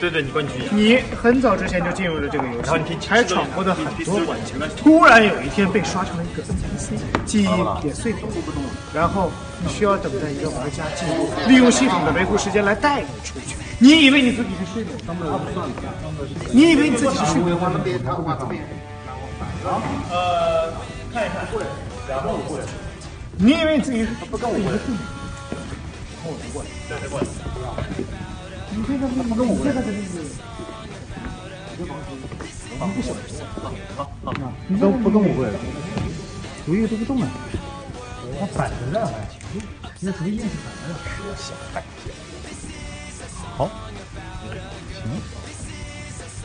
对对，你关机。你很早之前就进入了这个游戏你，还闯过的很多关卡，突然有一天被刷成了一个 NPC，记忆也碎片，然后你需要等待一个玩家进入，利用系统的维护时间来带你出去。你以为你自己是睡美？你以为你自己是睡美？呃，看一看，然后过来。你以为你自己是不跟我过来。跟我过来。对对过来。你这个不跟我过来？这个就是。好，不行。好，好，都不跟我过，主意都不动了。他摆着呢，你的主意硬是摆着说。想摆。好。行。